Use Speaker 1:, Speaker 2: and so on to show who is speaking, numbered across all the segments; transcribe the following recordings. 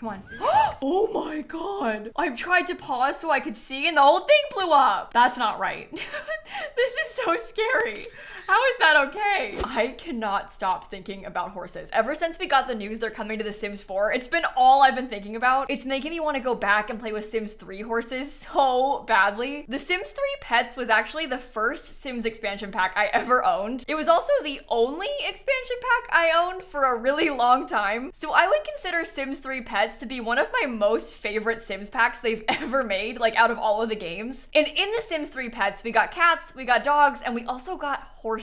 Speaker 1: Come on. oh my god. I tried to pause so I could see and the whole thing blew up. That's not right. this is so scary. How is that okay? I cannot stop thinking about horses. Ever since we got the news they're coming to The Sims 4, it's been all I've been thinking about. It's making me want to go back and play with Sims 3 horses so badly. The Sims 3 Pets was actually the first Sims expansion pack I ever owned. It was also the only expansion pack I owned for a really long time. So I would consider Sims 3 Pets to be one of my most favorite Sims packs they've ever made, like out of all of the games. And in The Sims 3 Pets, we got cats, we got dogs, and we also got horses.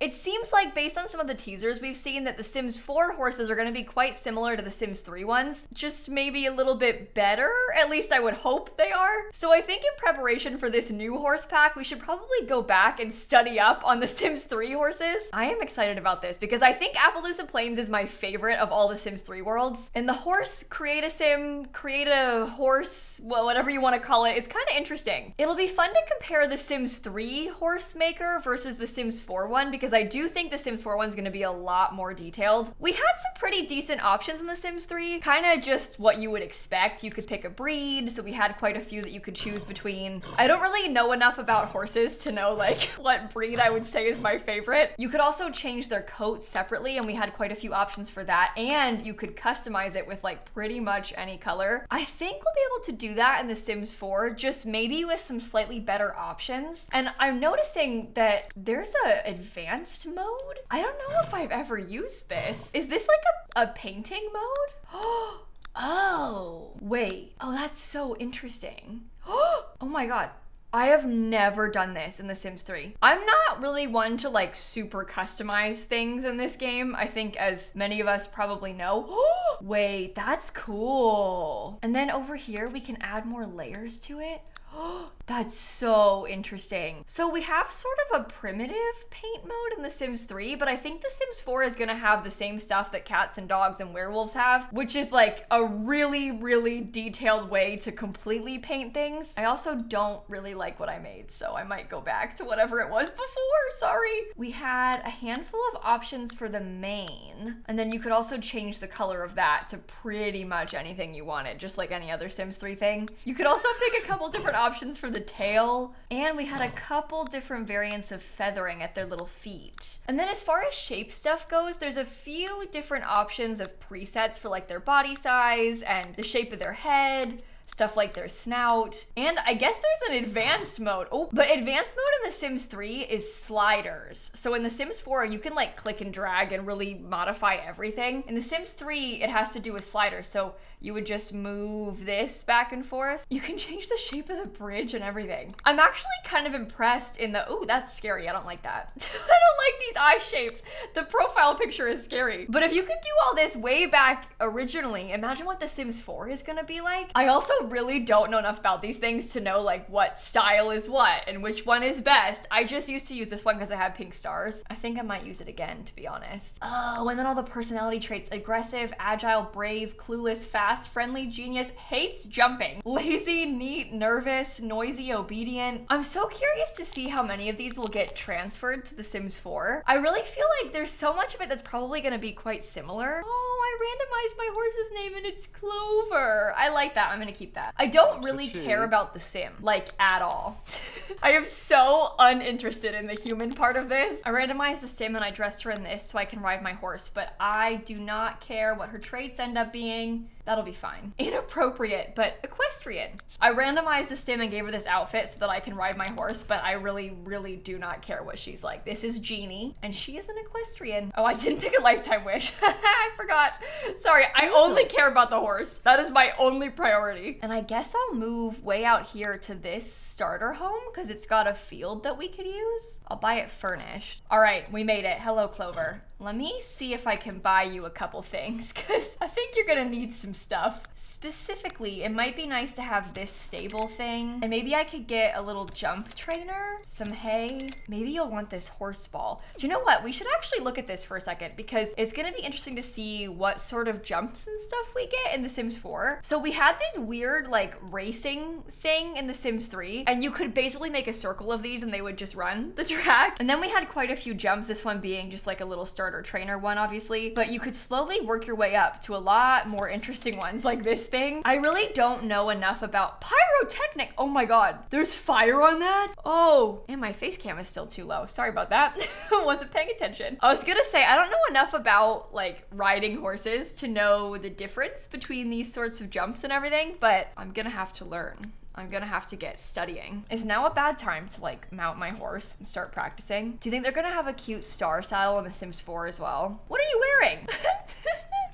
Speaker 1: It seems like based on some of the teasers we've seen that the Sims 4 horses are going to be quite similar to the Sims 3 ones, just maybe a little bit better. At least I would hope they are. So I think in preparation for this new horse pack, we should probably go back and study up on the Sims 3 horses. I am excited about this because I think Appaloosa Plains is my favorite of all the Sims 3 worlds. And the horse create a sim, create a horse, well, whatever you want to call it, is kind of interesting. It'll be fun to compare the Sims 3 horse maker versus the Sims 4 one because I do think the Sims 4 one's gonna be a lot more detailed. We had some pretty decent options in the Sims 3, kind of just what you would expect. You could pick a breed, so we had quite a few that you could choose between. I don't really know enough about horses to know like what breed I would say is my favorite. You could also change their coat separately and we had quite a few options for that and you could customize it with like pretty much any color. I think we'll be able to do that in The Sims 4, just maybe with some slightly better options. And I'm noticing that there's a advanced mode? I don't know if I've ever used this. Is this like a, a painting mode? oh, wait. Oh, that's so interesting. oh my god. I have never done this in The Sims 3. I'm not really one to like super customize things in this game. I think as many of us probably know. Wait, that's cool. And then over here, we can add more layers to it. That's so interesting. So we have sort of a primitive paint mode in The Sims 3, but I think The Sims 4 is gonna have the same stuff that cats and dogs and werewolves have, which is like a really, really detailed way to completely paint things. I also don't really like what I made, so I might go back to whatever it was before, sorry. We had a handful of options for the mane, and then you could also change the color of that to pretty much anything you wanted, just like any other Sims 3 thing. You could also pick a couple different options for the tail, and we had a couple different variants of feathering at their little feet. And then as far as shape stuff goes, there's a few different options of presets for like their body size and the shape of their head stuff like their snout. And I guess there's an advanced mode. Oh, but advanced mode in The Sims 3 is sliders. So in The Sims 4, you can like click and drag and really modify everything. In The Sims 3, it has to do with sliders. So you would just move this back and forth. You can change the shape of the bridge and everything. I'm actually kind of impressed in the, oh, that's scary. I don't like that. I don't like these eye shapes. The profile picture is scary. But if you could do all this way back originally, imagine what The Sims 4 is gonna be like. I also really don't know enough about these things to know like what style is what and which one is best. I just used to use this one because I had pink stars. I think I might use it again, to be honest. Oh, and then all the personality traits, aggressive, agile, brave, clueless, fast, friendly, genius, hates jumping, lazy, neat, nervous, noisy, obedient. I'm so curious to see how many of these will get transferred to The Sims 4. I really feel like there's so much of it that's probably gonna be quite similar. Oh, I randomized my horse's name and it's Clover. I like that. I'm gonna keep that. I don't really care about the sim, like at all. I am so uninterested in the human part of this. I randomized the sim and I dressed her in this so I can ride my horse, but I do not care what her traits end up being. That'll be fine. Inappropriate, but equestrian. I randomized the sim and gave her this outfit so that I can ride my horse, but I really, really do not care what she's like. This is Jeannie, and she is an equestrian. Oh, I didn't pick a lifetime wish. I forgot. Sorry, I only care about the horse. That is my only priority. And I guess I'll move way out here to this starter home because it's got a field that we could use. I'll buy it furnished. All right, we made it. Hello, Clover. Let me see if I can buy you a couple things because I think you're gonna need some stuff. Specifically, it might be nice to have this stable thing and maybe I could get a little jump trainer, some hay. Maybe you'll want this horse ball. Do you know what? We should actually look at this for a second because it's gonna be interesting to see what sort of jumps and stuff we get in The Sims 4. So we had this weird like racing thing in The Sims 3 and you could basically make a circle of these and they would just run the track. And then we had quite a few jumps, this one being just like a little start starter trainer one, obviously, but you could slowly work your way up to a lot more interesting ones like this thing. I really don't know enough about pyrotechnic. Oh my god, there's fire on that? Oh, and my face cam is still too low. Sorry about that. Wasn't paying attention. I was gonna say, I don't know enough about like riding horses to know the difference between these sorts of jumps and everything, but I'm gonna have to learn. I'm gonna have to get studying. Is now a bad time to like mount my horse and start practicing? Do you think they're gonna have a cute star saddle in The Sims 4 as well? What are you wearing?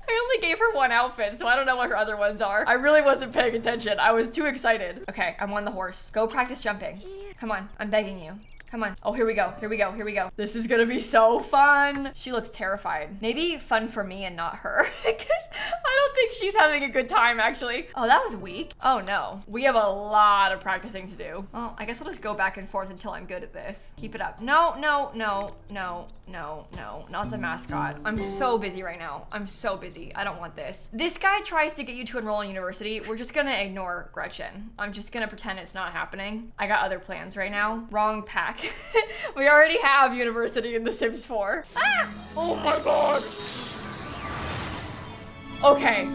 Speaker 1: I only gave her one outfit, so I don't know what her other ones are. I really wasn't paying attention. I was too excited. Okay, I'm on the horse. Go practice jumping. Come on, I'm begging you. Come on. Oh, here we go. Here we go. Here we go. This is gonna be so fun. She looks terrified. Maybe fun for me and not her. Because I don't think she's having a good time, actually. Oh, that was weak. Oh, no. We have a lot of practicing to do. Well, I guess I'll just go back and forth until I'm good at this. Keep it up. No, no, no, no, no, no. Not the mascot. I'm so busy right now. I'm so busy. I don't want this. This guy tries to get you to enroll in university. We're just gonna ignore Gretchen. I'm just gonna pretend it's not happening. I got other plans right now. Wrong pack. we already have university in The Sims 4. Ah! Oh my god. Okay.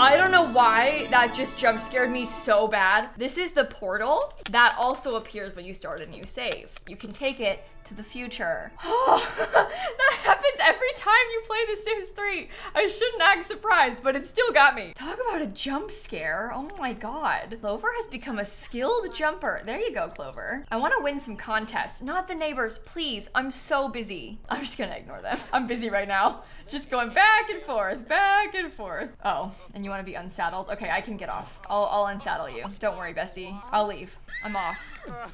Speaker 1: I don't know why that just jump scared me so bad. This is the portal that also appears when you start a new save. You can take it to the future. that happens every time you play The Sims 3. I shouldn't act surprised, but it still got me. Talk about a jump scare. Oh my god. Clover has become a skilled jumper. There you go, Clover. I want to win some contests. Not the neighbors, please. I'm so busy. I'm just gonna ignore them. I'm busy right now. Just going back and forth, back and forth. Oh, and you want to be unsaddled? Okay, I can get off. I'll, I'll unsaddle you. Don't worry, bestie. I'll leave. I'm off.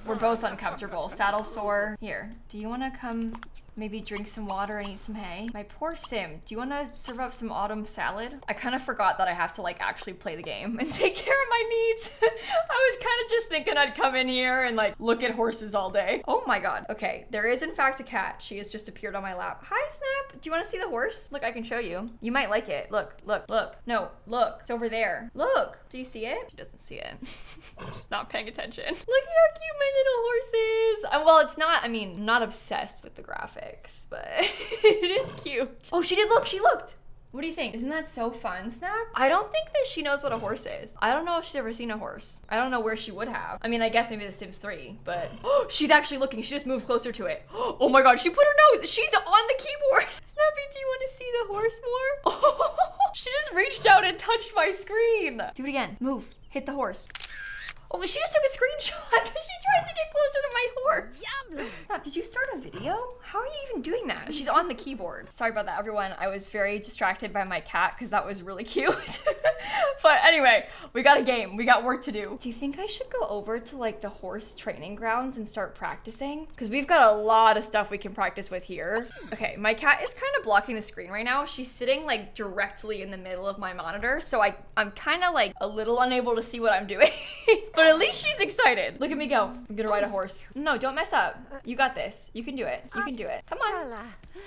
Speaker 1: We're both uncomfortable. Saddle sore. Here, do you want to come maybe drink some water and eat some hay? My poor Sim, do you want to serve up some autumn salad? I kind of forgot that I have to like actually play the game and take care of my needs. I was kind of just thinking I'd come in here and like look at horses all day. Oh my god. Okay, there is in fact a cat. She has just appeared on my lap. Hi, Snap. Do you want to see the horse? Look, I can show you. You might like it. Look, look, look. No, look. It's over there. Look. Do you see it? She doesn't see it. She's not paying attention. Look at how cute my little horse is. Uh, well, it's not, I mean, not obsessed with the graphics, but it is cute. Oh, she did look. She looked. What do you think? Isn't that so fun, Snap? I don't think that she knows what a horse is. I don't know if she's ever seen a horse. I don't know where she would have. I mean, I guess maybe The Sims 3, but she's actually looking. She just moved closer to it. Oh my god, she put her nose. She's on the keyboard. Snappy, do you want to see the horse more? she just reached out and touched my screen. Do it again. Move. Hit the horse. Oh, she just took a screenshot because she tried to get closer to my horse. Yum. Stop, did you start a video? How are you even doing that? She's on the keyboard. Sorry about that, everyone. I was very distracted by my cat because that was really cute. but anyway, we got a game. We got work to do. Do you think I should go over to like the horse training grounds and start practicing? Because we've got a lot of stuff we can practice with here. Okay, my cat is kind of blocking the screen right now. She's sitting like directly in the middle of my monitor. So I, I'm kind of like a little unable to see what I'm doing. but at least she's excited. Look at me go. I'm gonna ride a horse. No, don't mess up. You got this. You can do it. You can do it. Come on.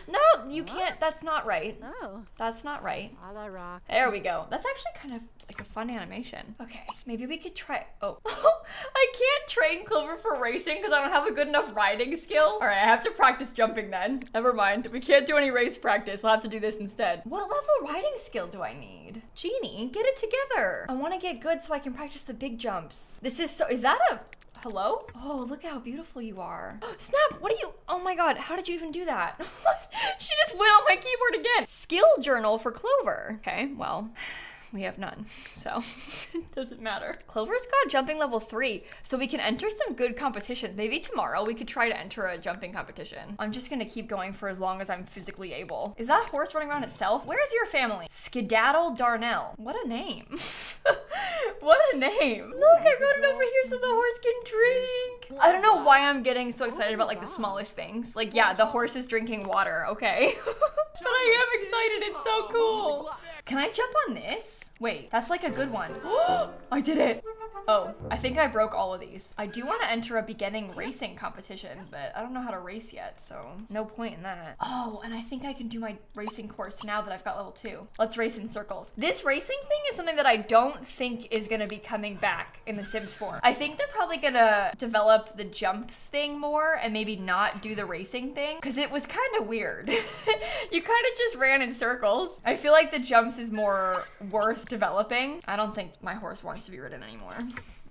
Speaker 1: No, you can't. That's not right.
Speaker 2: No.
Speaker 1: That's not right.
Speaker 2: a la rock.
Speaker 1: There we go. That's actually kind of like a fun animation. Okay, maybe we could try. Oh, I can't train Clover for racing because I don't have a good enough riding skill. All right, I have to practice jumping then. Never mind. We can't do any race practice. We'll have to do this instead. What level riding skill do I need? Jeannie, get it together. I want to get good so I can practice the big jumps. This is so. Is that a Hello? Oh, look at how beautiful you are. Snap, what are you? Oh my god, how did you even do that? she just went on my keyboard again. Skill journal for Clover. Okay, well, we have none, so it doesn't matter. Clover's got jumping level three, so we can enter some good competitions. Maybe tomorrow we could try to enter a jumping competition. I'm just gonna keep going for as long as I'm physically able. Is that horse running around itself? Where's your family? Skedaddle Darnell. What a name. what a name. Look, I rode it over here so the horse can drink. I don't know why I'm getting so excited about like the smallest things. Like, yeah, the horse is drinking water, okay? but I am excited, it's so cool. Can I jump on this? Wait, that's like a good one. I did it. Oh, I think I broke all of these. I do want to enter a beginning racing competition, but I don't know how to race yet, so no point in that. Oh, and I think I can do my racing course now that I've got level two. Let's race in circles. This racing thing is something that I don't think is going to be coming back in The Sims 4. I think they're probably gonna develop the jumps thing more and maybe not do the racing thing because it was kind of weird. you kind of just ran in circles. I feel like the jumps is more worth developing. I don't think my horse wants to be ridden anymore.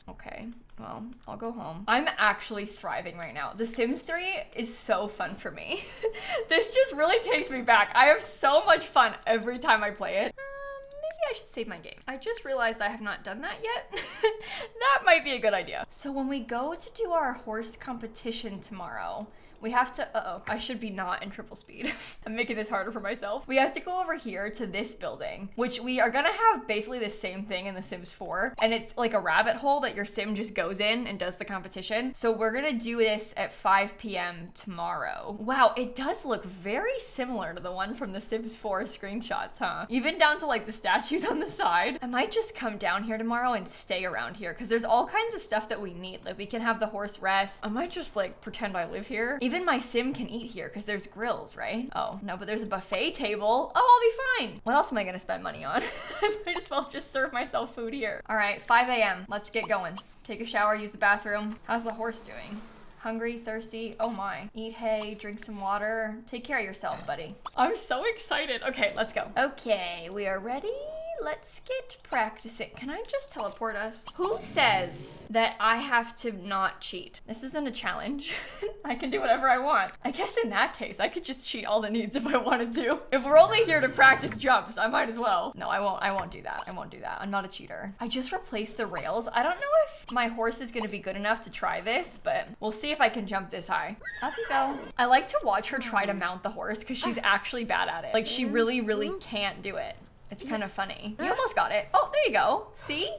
Speaker 1: Okay, well, I'll go home. I'm actually thriving right now. The Sims 3 is so fun for me. this just really takes me back. I have so much fun every time I play it. Um, maybe I should save my game. I just realized I have not done that yet. that might be a good idea. So when we go to do our horse competition tomorrow, we have to, uh-oh, I should be not in triple speed. I'm making this harder for myself. We have to go over here to this building, which we are gonna have basically the same thing in The Sims 4. And it's like a rabbit hole that your sim just goes in and does the competition. So we're gonna do this at 5 p.m. tomorrow. Wow, it does look very similar to the one from The Sims 4 screenshots, huh? Even down to like the statues on the side. I might just come down here tomorrow and stay around here because there's all kinds of stuff that we need. Like we can have the horse rest. I might just like pretend I live here. Even my sim can eat here because there's grills, right? Oh, no, but there's a buffet table. Oh, I'll be fine. What else am I gonna spend money on? I might as well just serve myself food here. All right, 5 a.m. Let's get going. Take a shower, use the bathroom. How's the horse doing? Hungry, thirsty, oh my. Eat hay, drink some water. Take care of yourself, buddy. I'm so excited. Okay, let's go. Okay, we are ready let's get practicing. Can I just teleport us? Who says that I have to not cheat? This isn't a challenge. I can do whatever I want. I guess in that case, I could just cheat all the needs if I wanted to. If we're only here to practice jumps, I might as well. No, I won't. I won't do that. I won't do that. I'm not a cheater. I just replaced the rails. I don't know if my horse is gonna be good enough to try this, but we'll see if I can jump this high. Up you go. I like to watch her try to mount the horse because she's actually bad at it. Like she really, really can't do it. It's kind of funny. You almost got it. Oh, there you go. See?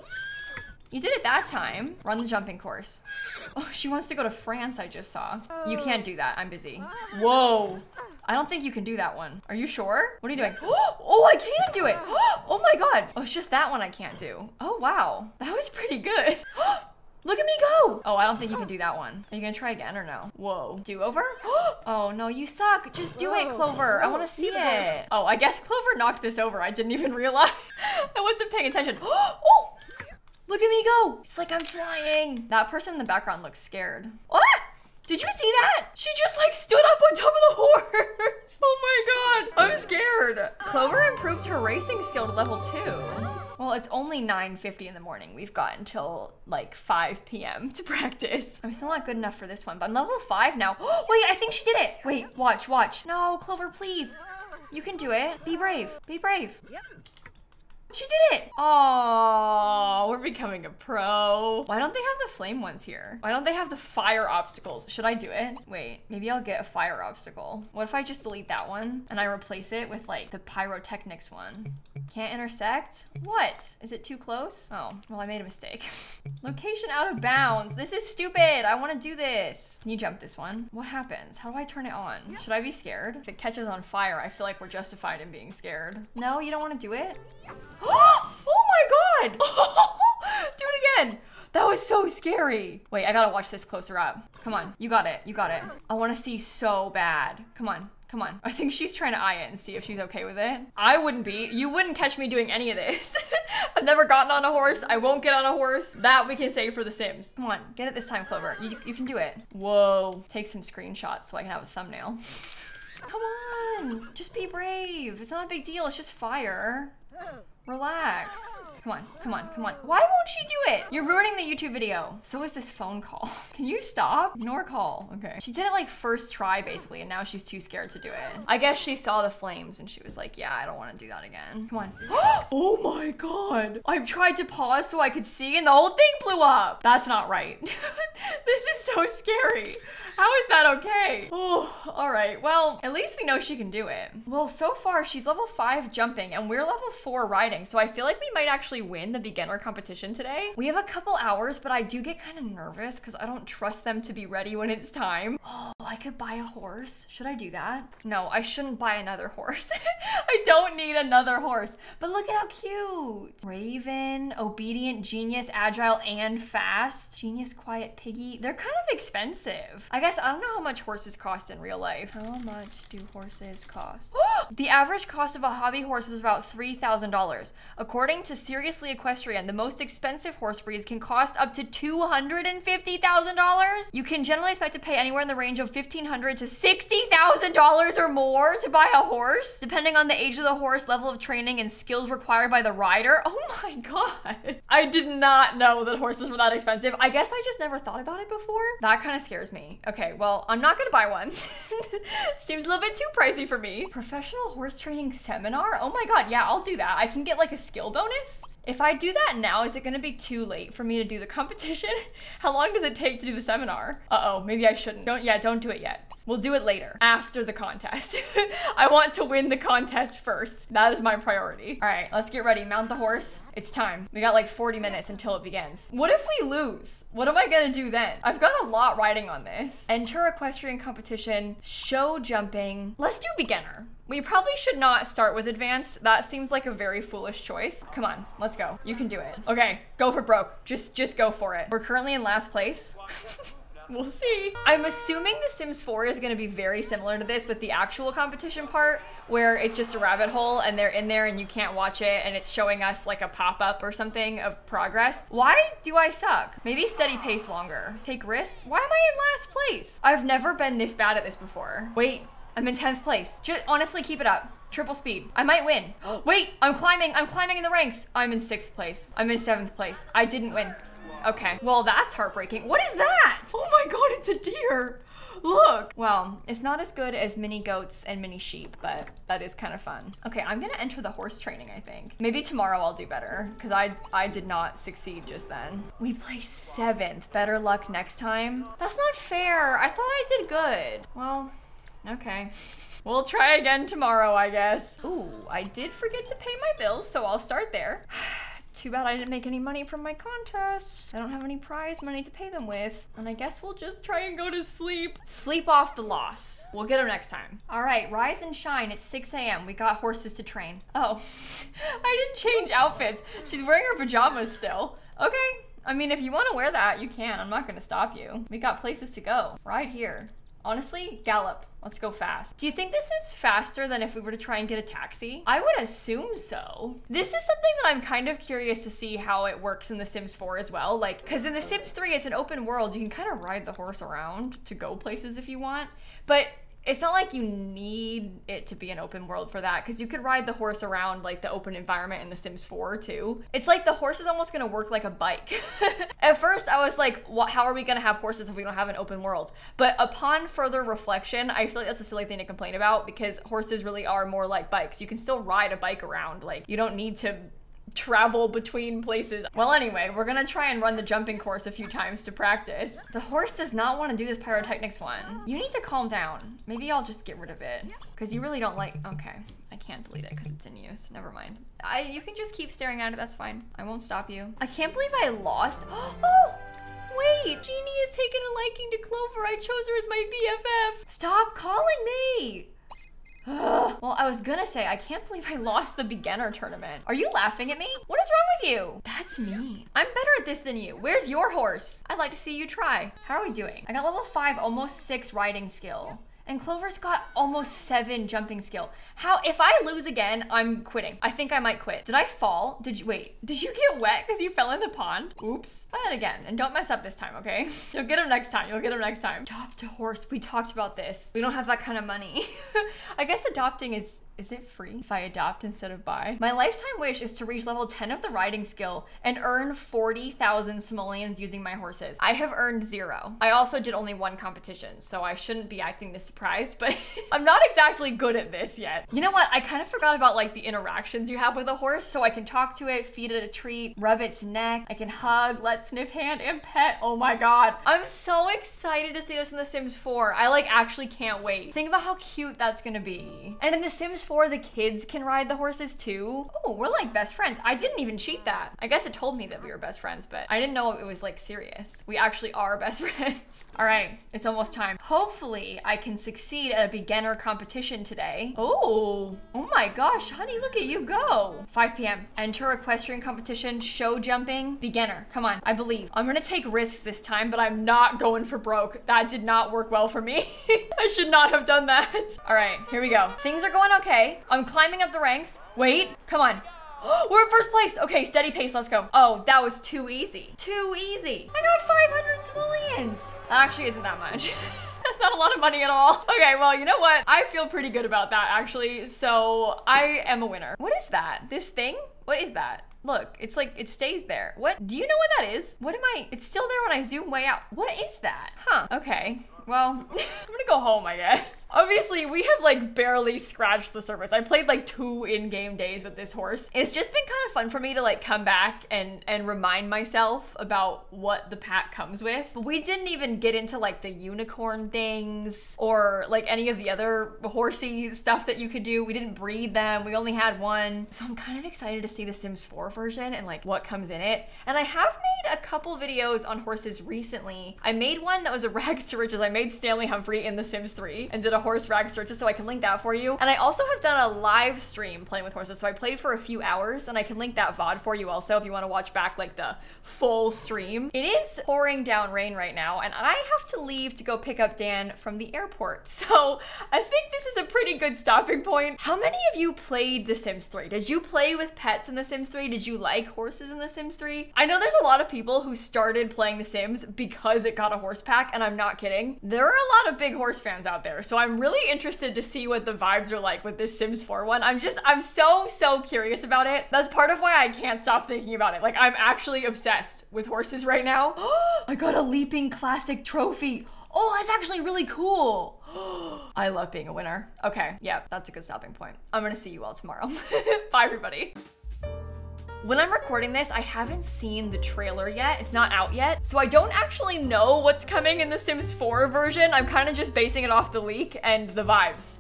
Speaker 1: You did it that time. Run the jumping course. Oh, she wants to go to France, I just saw. You oh. can't do that. I'm busy. Ah. Whoa. I don't think you can do that one. Are you sure? What are you doing? Oh, I can do it. Oh my god. Oh, it's just that one I can't do. Oh, wow. That was pretty good. Look at me go! Oh, I don't think you can do that one. Are you gonna try again or no? Whoa. Do over? oh, no, you suck. Just do it, Clover. I wanna see it. Oh, I guess Clover knocked this over. I didn't even realize. I wasn't paying attention. oh! Look at me go! It's like I'm flying. That person in the background looks scared. Ah! Did you see that? She just like stood up on top of the horse. oh my god. I'm scared. Clover improved her racing skill to level two. Well, it's only 9.50 in the morning. We've got until like 5 p.m. to practice. I'm still not good enough for this one, but I'm level 5 now. Wait, I think she did it. Wait, watch, watch. No, Clover, please. You can do it. Be brave. Be brave. She did it! Oh, we're becoming a pro. Why don't they have the flame ones here? Why don't they have the fire obstacles? Should I do it? Wait, maybe I'll get a fire obstacle. What if I just delete that one and I replace it with like the pyrotechnics one? Can't intersect? What? Is it too close? Oh, well, I made a mistake. Location out of bounds. This is stupid. I want to do this. Can you jump this one? What happens? How do I turn it on? Should I be scared? If it catches on fire, I feel like we're justified in being scared. No, you don't want to do it? oh my god! Do it again! That was so scary. Wait, I gotta watch this closer up. Come on, you got it, you got it. I wanna see so bad. Come on, come on. I think she's trying to eye it and see if she's okay with it. I wouldn't be. You wouldn't catch me doing any of this. I've never gotten on a horse. I won't get on a horse. That we can save for the Sims. Come on, get it this time, Clover. You, you can do it. Whoa. Take some screenshots so I can have a thumbnail. Come on, just be brave. It's not a big deal, it's just fire. Relax. Come on, come on, come on. Why won't she do it? You're ruining the YouTube video. So is this phone call. Can you stop? Ignore call. Okay. She did it like first try basically and now she's too scared to do it. I guess she saw the flames and she was like, yeah, I don't want to do that again. Come on. oh my god. I tried to pause so I could see and the whole thing blew up. That's not right. this is so scary. How is that okay? Oh, all right. Well, at least we know she can do it. Well, so far she's level five jumping and we're level four riding. So I feel like we might actually win the beginner competition today. We have a couple hours, but I do get kind of nervous because I don't trust them to be ready when it's time. Oh, I could buy a horse. Should I do that? No, I shouldn't buy another horse. I don't need another horse. But look at how cute. Raven, obedient, genius, agile, and fast. Genius, quiet, piggy. They're kind of expensive. I guess I don't know how much horses cost in real life. How much do horses cost? the average cost of a hobby horse is about $3,000. According to Seriously Equestrian, the most expensive horse breeds can cost up to $250,000. You can generally expect to pay anywhere in the range of $1,500 to $60,000 or more to buy a horse, depending on the age of the horse, level of training, and skills required by the rider. Oh my god. I did not know that horses were that expensive. I guess I just never thought about it before. That kind of scares me. Okay, well, I'm not gonna buy one. Seems a little bit too pricey for me. Professional horse training seminar? Oh my god, yeah, I'll do that. I can get like a skill bonus. If I do that now, is it gonna be too late for me to do the competition? How long does it take to do the seminar? Uh-oh, maybe I shouldn't. Don't, yeah, don't do it yet. We'll do it later, after the contest. I want to win the contest first. That is my priority. All right, let's get ready. Mount the horse. It's time. We got like 40 minutes until it begins. What if we lose? What am I gonna do then? I've got a lot riding on this. Enter equestrian competition, show jumping. Let's do beginner. We probably should not start with advanced. That seems like a very foolish choice. Come on, let's go. You can do it. Okay, go for broke. Just, just go for it. We're currently in last place. We'll see. I'm assuming The Sims 4 is going to be very similar to this with the actual competition part where it's just a rabbit hole and they're in there and you can't watch it and it's showing us like a pop-up or something of progress. Why do I suck? Maybe steady pace longer. Take risks? Why am I in last place? I've never been this bad at this before. Wait, I'm in 10th place. Just honestly keep it up. Triple speed. I might win. Oh. Wait, I'm climbing. I'm climbing in the ranks. I'm in sixth place. I'm in seventh place. I didn't win. Okay, well that's heartbreaking. What is that? Oh my god, it's a deer. Look. Well, it's not as good as mini goats and mini sheep, but that is kind of fun. Okay, I'm gonna enter the horse training, I think. Maybe tomorrow I'll do better because I, I did not succeed just then. We placed seventh. Better luck next time. That's not fair. I thought I did good. Well, okay. We'll try again tomorrow, I guess. Ooh, I did forget to pay my bills, so I'll start there. Too bad I didn't make any money from my contest. I don't have any prize money to pay them with. And I guess we'll just try and go to sleep. Sleep off the loss. We'll get them next time. All right, rise and shine. It's 6 a.m. We got horses to train. Oh, I didn't change outfits. She's wearing her pajamas still. Okay, I mean, if you want to wear that, you can. I'm not going to stop you. We got places to go. Right here. Honestly, gallop. Let's go fast. Do you think this is faster than if we were to try and get a taxi? I would assume so. This is something that I'm kind of curious to see how it works in The Sims 4 as well. Like, because in The Sims 3, it's an open world. You can kind of ride the horse around to go places if you want. But it's not like you need it to be an open world for that because you could ride the horse around like the open environment in The Sims 4 too. It's like the horse is almost gonna work like a bike. At first, I was like, what, how are we gonna have horses if we don't have an open world? But upon further reflection, I feel like that's a silly thing to complain about because horses really are more like bikes. You can still ride a bike around. Like, you don't need to travel between places. Well, anyway, we're gonna try and run the jumping course a few times to practice. The horse does not want to do this pyrotechnics one. You need to calm down. Maybe I'll just get rid of it because you really don't like, okay. I can't delete it because it's in use. Never mind. I, you can just keep staring at it. That's fine. I won't stop you. I can't believe I lost. Oh, wait. Jeannie has taken a liking to Clover. I chose her as my BFF. Stop calling me. well, I was gonna say, I can't believe I lost the beginner tournament. Are you laughing at me? What is wrong with you? That's mean. I'm better at this than you. Where's your horse? I'd like to see you try. How are we doing? I got level five, almost six riding skill. And Clover's got almost seven jumping skill. How, if I lose again, I'm quitting. I think I might quit. Did I fall? Did you, wait, did you get wet because you fell in the pond? Oops. Try that again and don't mess up this time, okay? You'll get him next time. You'll get him next time. Adopt a horse. We talked about this. We don't have that kind of money. I guess adopting is is it free if I adopt instead of buy? My lifetime wish is to reach level 10 of the riding skill and earn 40,000 simoleons using my horses. I have earned zero. I also did only one competition, so I shouldn't be acting this surprised, but I'm not exactly good at this yet. You know what? I kind of forgot about like the interactions you have with a horse, so I can talk to it, feed it a treat, rub its neck, I can hug, let sniff hand, and pet. Oh my god. I'm so excited to see this in The Sims 4. I like actually can't wait. Think about how cute that's gonna be. And in The Sims 4, the kids can ride the horses too. Oh, we're like best friends. I didn't even cheat that. I guess it told me that we were best friends, but I didn't know it was like serious. We actually are best friends. All right, it's almost time. Hopefully I can succeed at a beginner competition today. Oh, oh my gosh, honey, look at you go. 5 p.m. Enter equestrian competition, show jumping, beginner. Come on, I believe. I'm gonna take risks this time, but I'm not going for broke. That did not work well for me. I should not have done that. All right, here we go. Things are going okay. I'm climbing up the ranks. Wait, come on. We're in first place. Okay, steady pace. Let's go. Oh, that was too easy. Too easy. I got 500 simoleons. That actually isn't that much. That's not a lot of money at all. Okay, well, you know what? I feel pretty good about that, actually. So I am a winner. What is that? This thing? What is that? Look, it's like, it stays there. What? Do you know what that is? What am I? It's still there when I zoom way out. What is that? Huh. Okay. Well, I'm gonna go home, I guess. Obviously, we have like barely scratched the surface. I played like two in-game days with this horse. It's just been kind of fun for me to like come back and and remind myself about what the pack comes with. We didn't even get into like the unicorn things or like any of the other horsey stuff that you could do. We didn't breed them. We only had one. So I'm kind of excited to see the Sims 4 version and like what comes in it. And I have made a couple videos on horses recently. I made one that was a rags to riches. I made Stanley Humphrey in The Sims 3 and did a horse rag search so I can link that for you. And I also have done a live stream playing with horses. So I played for a few hours and I can link that VOD for you also if you want to watch back like the full stream. It is pouring down rain right now and I have to leave to go pick up Dan from the airport. So I think this is a pretty good stopping point. How many of you played The Sims 3? Did you play with pets in The Sims 3? Did you like horses in The Sims 3? I know there's a lot of people who started playing The Sims because it got a horse pack and I'm not kidding. There are a lot of big horse fans out there. So I'm really interested to see what the vibes are like with this Sims 4 one. I'm just, I'm so, so curious about it. That's part of why I can't stop thinking about it. Like I'm actually obsessed with horses right now. I got a Leaping Classic trophy. Oh, that's actually really cool. I love being a winner. Okay, yeah, that's a good stopping point. I'm gonna see you all tomorrow. Bye, everybody. When I'm recording this, I haven't seen the trailer yet. It's not out yet. So I don't actually know what's coming in the Sims 4 version. I'm kind of just basing it off the leak and the vibes.